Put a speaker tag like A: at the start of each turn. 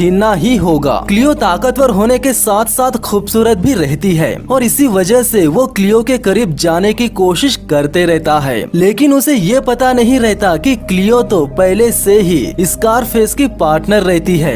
A: छीनना ही होगा। क्लियो ताकतवर होने के साथ साथ खूबसूरत भी रहती है और इसी वजह से वो क्लियो के करीब जाने की कोशिश करते रहता है। लेकिन उसे ये पता नहीं रहता कि क्लियो तो पहले से ही स्कारफेस की पार्टनर रहती है।